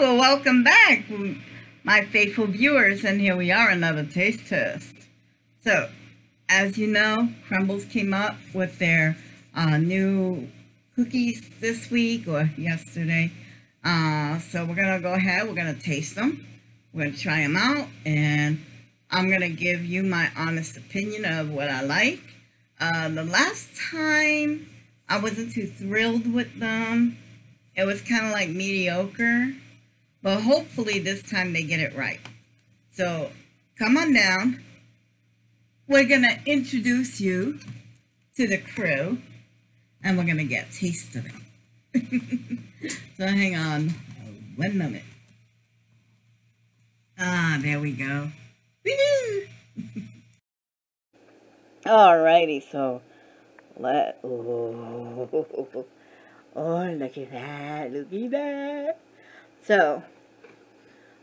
well, welcome back, my faithful viewers, and here we are, another taste test. So, as you know, Crumbl's came up with their uh, new cookies this week or yesterday. Uh, so we're to go ahead, we're to taste them. We're to try them out, and I'm to give you my honest opinion of what I like. Uh, the last time I wasn't too thrilled with them. It was kind of like mediocre, but hopefully this time they get it right. So come on down. We're going to introduce you to the crew and we're going to get a taste of it. so hang on one moment. Ah, there we go. Alrighty, so let oh, oh look at that, look at that. So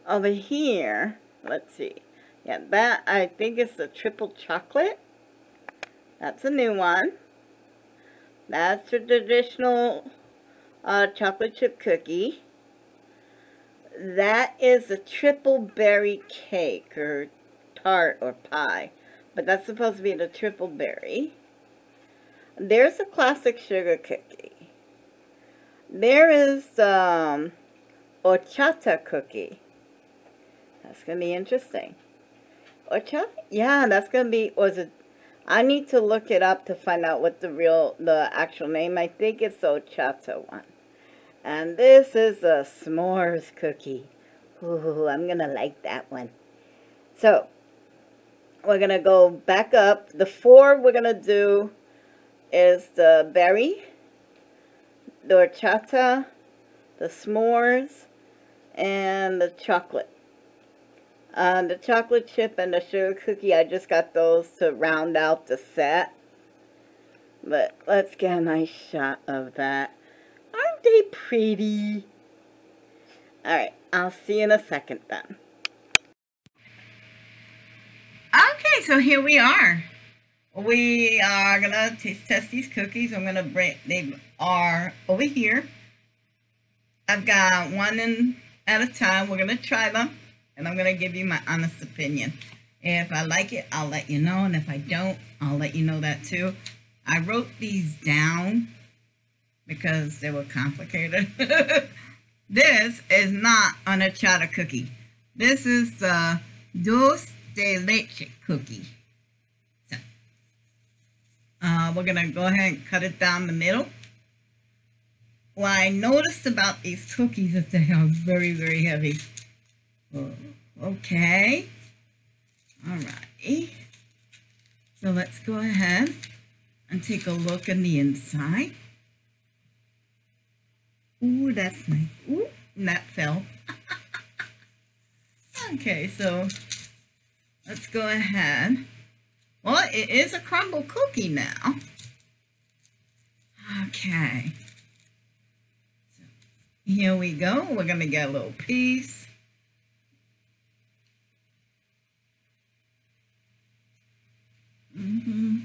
over here, let's see. Yeah, that I think is the triple chocolate. That's a new one. That's the traditional uh, chocolate chip cookie. That is a triple berry cake or tart or pie. But that's supposed to be the triple berry. There's a classic sugar cookie. There is um, horchata cookie. That's going to be interesting. Ochata? Yeah, that's going to be, was it, I need to look it up to find out what the real, the actual name. I think it's Ochata one. And this is a s'mores cookie. Ooh, I'm going to like that one. So, we're going to go back up. The four we're going to do is the berry, the horchata, the s'mores, and the chocolate. Uh, the chocolate chip and the sugar cookie, I just got those to round out the set. But let's get a nice shot of that. Aren't they pretty? Alright, I'll see you in a second then. Okay, so here we are. We are gonna taste test these cookies. I'm gonna bring, they are over here. I've got one in at a time. We're gonna try them and I'm gonna give you my honest opinion. If I like it, I'll let you know. And if I don't, I'll let you know that too. I wrote these down because they were complicated. this is not an horchata cookie. This is the dulce de leche cookie. Uh, we're going to go ahead and cut it down the middle. What I noticed about these cookies is they are very, very heavy. Oh, okay. All right. So let's go ahead and take a look in the inside. Ooh, that's nice. Ooh, that fell. okay, so let's go ahead well, it is a crumble cookie now. Okay. Here we go. We're going to get a little piece. Mm-hmm.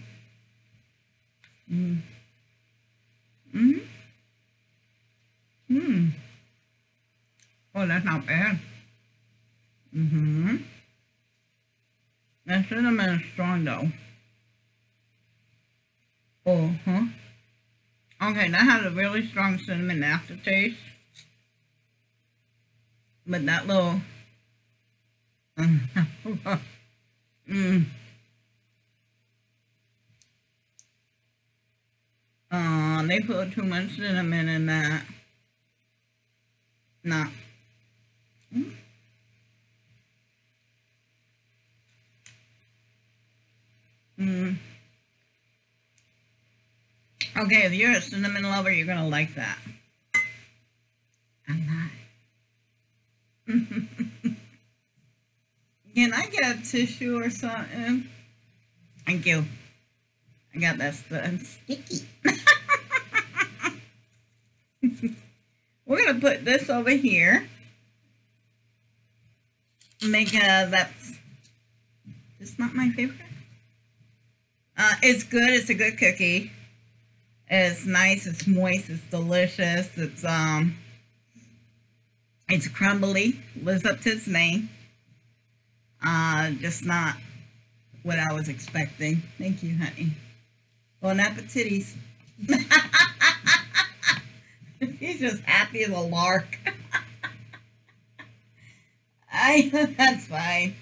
Mm. Mm-hmm. Mm. Oh, that's not bad. Mm-hmm. The cinnamon is strong though. Oh, huh? Okay, that has a really strong cinnamon aftertaste. But that little... mm. Uh, they put too much cinnamon in that. Nah. Mm. Mm. Okay, if you're a cinnamon lover, you're to like that. I'm not. A tissue or something? Thank you. I got that stuff. sticky. We're going to put this over here. Make a, that's, it's not my favorite. Uh, it's good. It's a good cookie. It's nice. It's moist. It's delicious. It's um. It's crumbly, lives up to its name. Uh, just not what I was expecting. Thank you, honey. Bon appetities. He's just happy as a lark. I that's fine.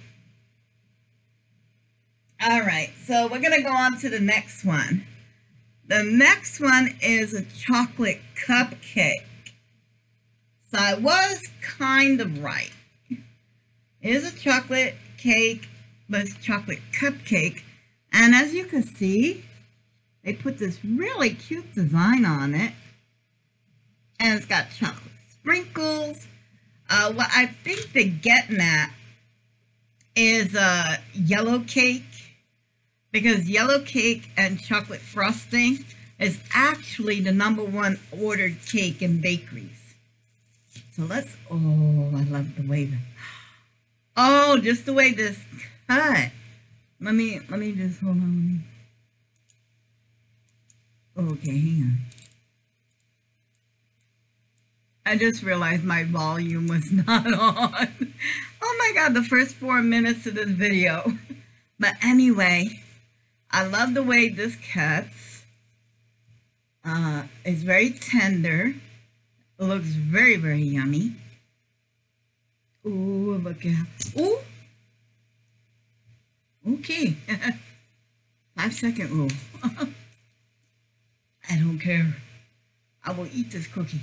All right, so we're gonna go on to the next one. The next one is a chocolate cupcake. So I was kind of right. It is a chocolate cake, but it's chocolate cupcake. And as you can see, they put this really cute design on it. And it's got chocolate sprinkles. Uh, what I think they're getting at is uh, yellow cake. Because yellow cake and chocolate frosting is actually the number one ordered cake in bakeries. So let's, oh, I love the way that, oh, just the way this cut. Let me, let me just, hold on. Okay, hang on. I just realized my volume was not on. Oh my god, the first four minutes of this video. But anyway, I love the way this cuts. Uh, it's very tender. It looks very, very yummy. Look at Ooh. Okay. Five second rule. I don't care. I will eat this cookie.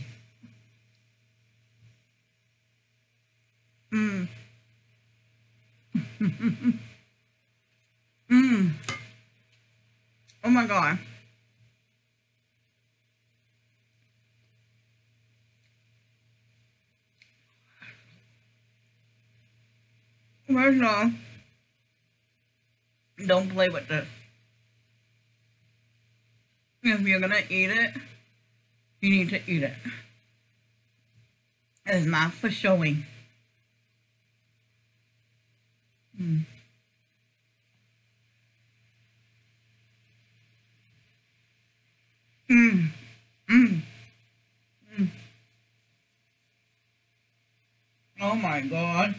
Mmm. Mmm. Oh my god. Off, don't play with this. If you're gonna eat it, you need to eat it. It is not for showing. Mm. Mm. Mm. Mm. Oh my god.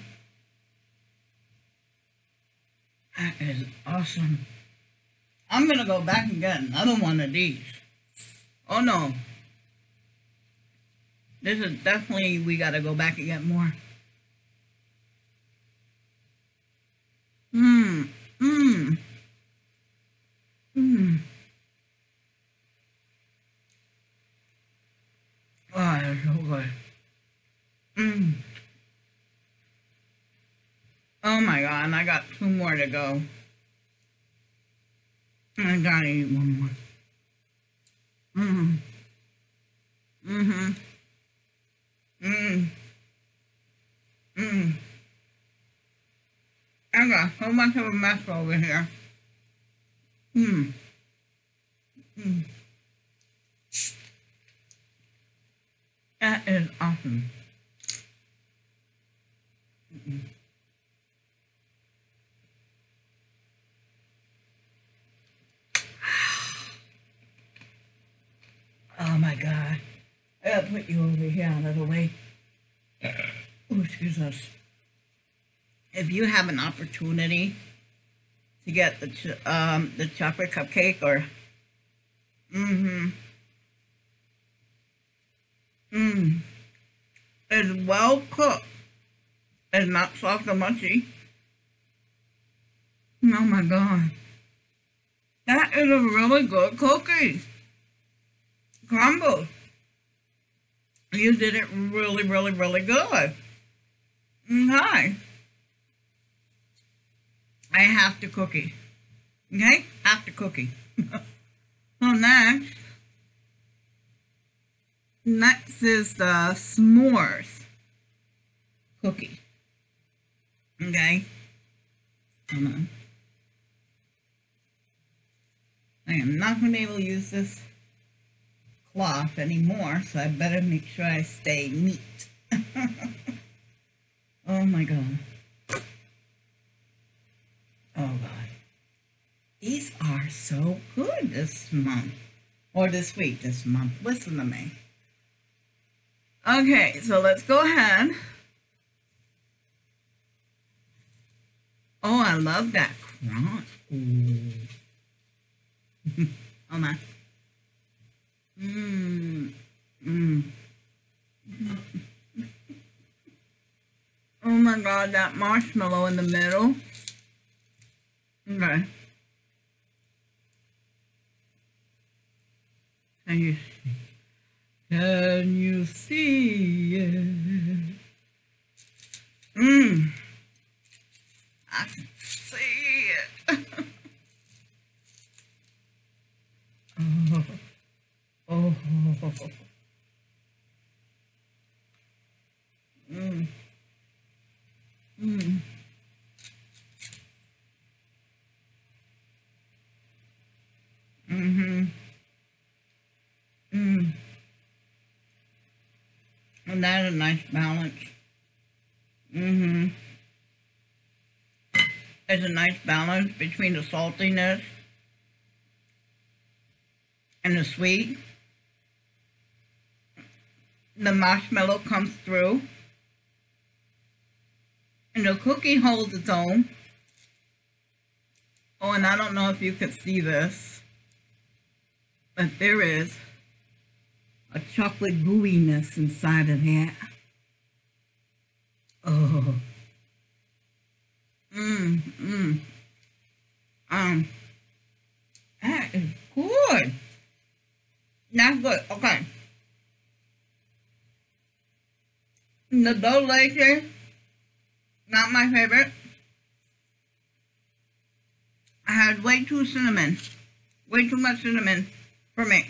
That is awesome. I'm gonna go back and get another one of these. Oh no. This is definitely, we gotta go back and get more. Mmm. Mmm. Mmm. Oh, that's so good. Mmm. Oh my god, and I got two more to go. I gotta eat one more. Mmm. Mm-hmm. Mmm. Mmm. I got so much of a mess over here. Mmm. Mmm. That is awesome. Oh my God. I gotta put you over here out of the way. Oh, excuse us. If you have an opportunity to get the ch um the chocolate cupcake or mm-hmm mm it's well cooked. It's not soft or munchy. Oh my god. That is a really good cookie crumble. You did it really, really, really good. Okay. I have to cookie. Okay? After cookie. so next, next is the s'mores cookie. Okay? Hold on. I am not going to be able to use this cloth anymore, so I better make sure I stay neat. oh my God. Oh God. These are so good this month, or this week, this month. Listen to me. Okay, so let's go ahead. Oh, I love that crunch. Ooh. Oh my. Mmm. Mmm. oh my god, that marshmallow in the middle. Okay. Can you see? Can you see it? Mmm. I can see it. oh. Oh. Mmm. Mmm. Mm-hmm. Mm. And that's a nice balance. Mm-hmm. There's a nice balance between the saltiness and the sweet. The marshmallow comes through. And the cookie holds its own. Oh, and I don't know if you could see this, but there is a chocolate gooiness inside of that. Oh. Mmm, mmm. Um, that is good. That's good. Okay. The dulce, not my favorite. I had way too cinnamon. Way too much cinnamon for me.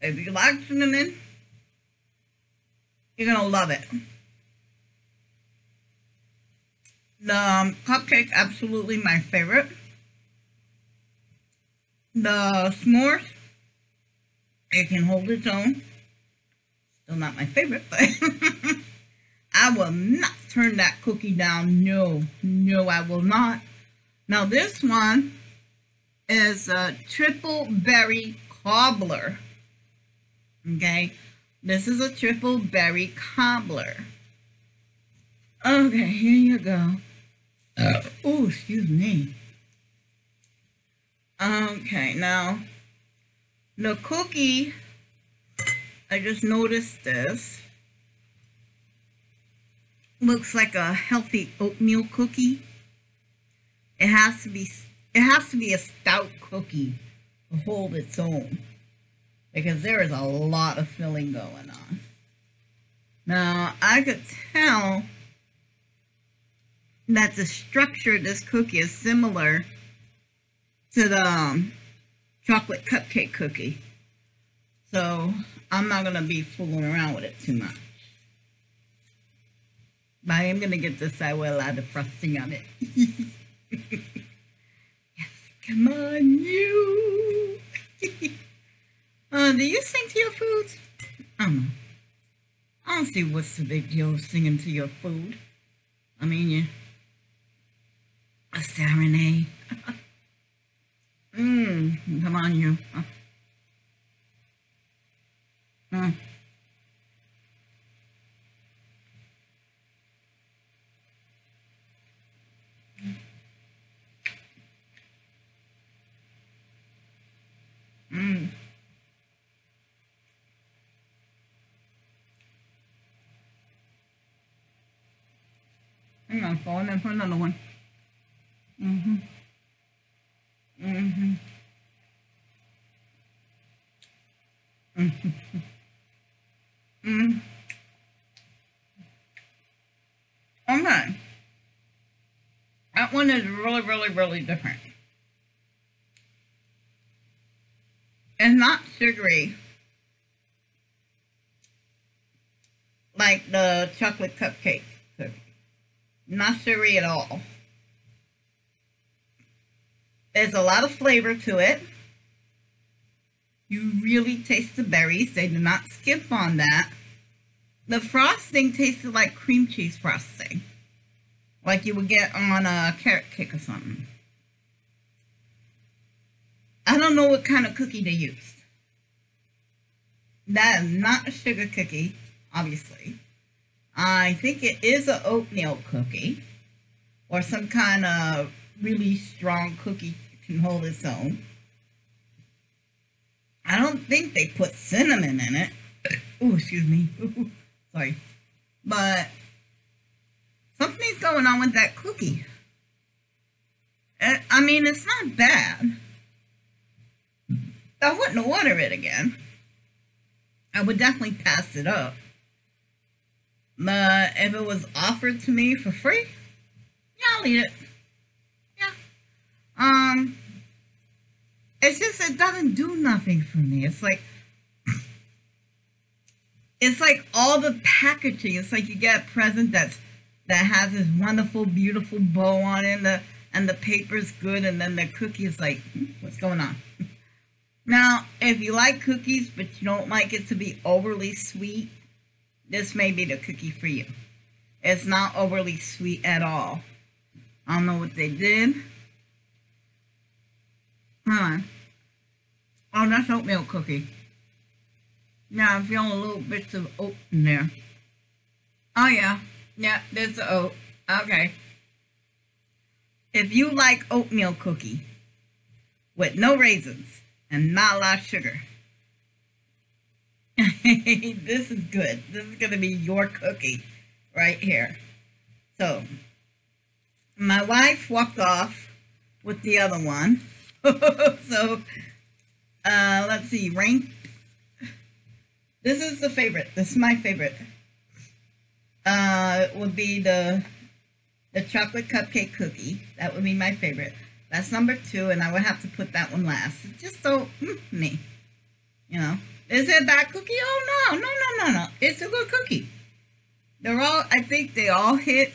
If you like cinnamon, you're gonna love it. The um, cupcake, absolutely my favorite. The s'mores, it can hold its own. Still not my favorite, but I will not turn that cookie down. No, no, I will not. Now this one is a triple berry cobbler. Okay, this is a triple berry cobbler. Okay, here you go. Uh, oh, excuse me. Okay, now the cookie, I just noticed this. Looks like a healthy oatmeal cookie. It has to be it has to be a stout cookie to hold its own because there is a lot of filling going on. Now, I could tell that the structure of this cookie is similar to the um, chocolate cupcake cookie. So, I'm not going to be fooling around with it too much. But I am going to get this side with a lot of frosting on it. yes, come on, you. Do you sing to your don't know. I don't see what's the big deal of singing to your food. I mean, you a serenade. Mmm, come on, you. Huh? Huh? Mmm. Hang on, falling in for another one. Mm-hmm. Mm-hmm. Mm-hmm. Mm-hmm. Okay. That one is really, really, really different. It's not sugary. Like the chocolate cupcake cookie. Not sugary at all. There's a lot of flavor to it. You really taste the berries. They do not skip on that. The frosting tasted like cream cheese frosting. Like you would get on a carrot cake or something. I don't know what kind of cookie they used. That is not a sugar cookie, obviously. I think it is an oatmeal cookie. or some kind of really strong cookie can hold its own. I don't think they put cinnamon in it. Oh, excuse me. Sorry. But something's going on with that cookie. Eh, I mean, it's not bad. I wouldn't order it again. I would definitely pass it up. But if it was offered to me for free, yeah, I'll eat it. Yeah. Um, it's just it doesn't do nothing for me. It's like it's like all the packaging. It's like you get a present that's that has this wonderful, beautiful bow on it, and the and the paper's good, and then the cookie is like, hmm, what's going on? Now, if you like cookies but you don't like it to be overly sweet, this may be the cookie for you. It's not overly sweet at all. I don't know what they did. On. Oh, that's oatmeal cookie. Now I'm feeling a little bits of oat in there. Oh yeah, yeah, there's the oat. Okay. If you like oatmeal cookie with no raisins and not a lot of sugar, this is good. This is gonna be your cookie right here. So, my wife walked off with the other one. so, uh, let's see, rank this is the favorite. This is my favorite. Uh, would be the the chocolate cupcake cookie. That would be my favorite. That's number two, and I would have to put that one last. It's Just so mm, me, you know. Is it bad cookie? Oh no, no, no, no, no. It's a good cookie. They're all. I think they all hit.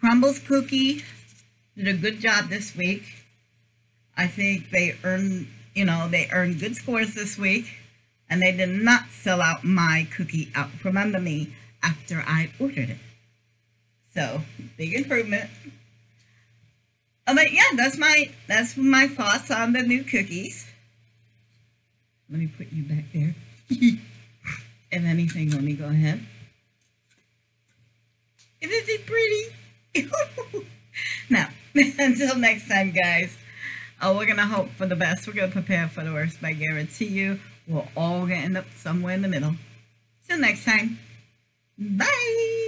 Crumbl's cookie did a good job this week. I think they earned, you know, they earned good scores this week and they did not sell out my cookie out from under me after I ordered it. So big improvement. Oh, but yeah, that's my that's my thoughts on the new cookies. Let me put you back there. if anything, let me go ahead. Isn't it pretty? now, until next time, guys. Oh, we're gonna hope for the best. We're gonna prepare for the worst. I guarantee you. We're all going to end up somewhere in the middle. Till next time. Bye.